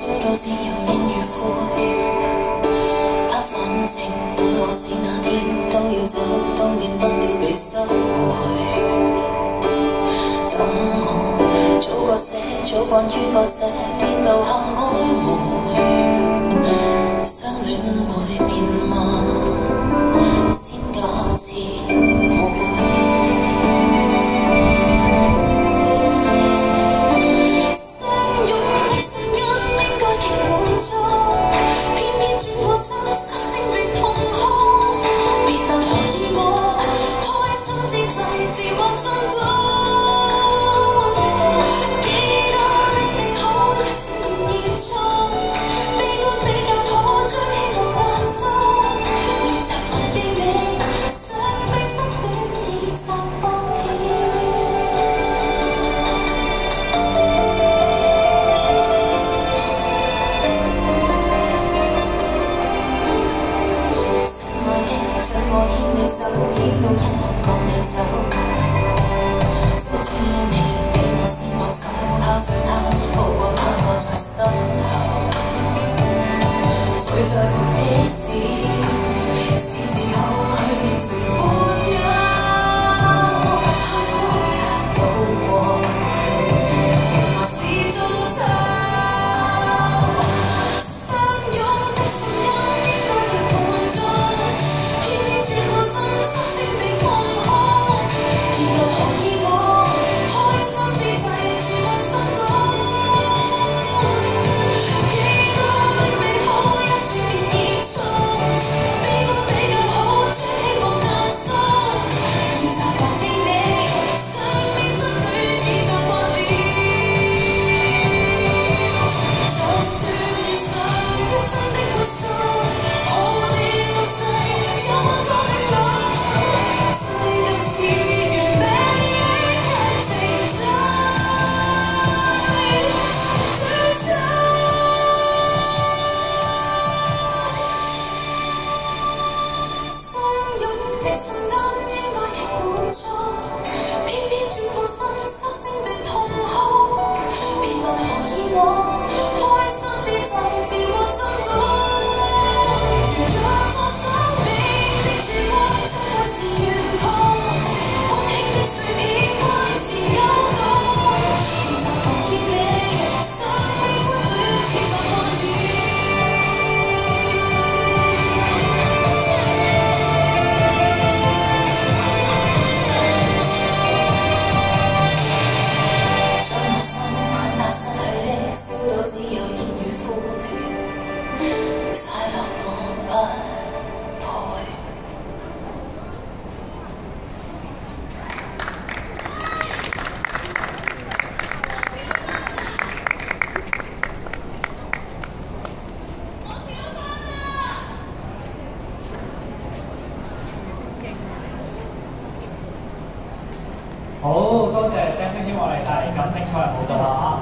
烧到只有烟与灰，他反正等我死那天都要走，都免不了被收回。等我早过这，早惯于过这，便留下爱。好好多謝 Dancing 天王嚟帶嚟咁精彩嘅舞蹈啊！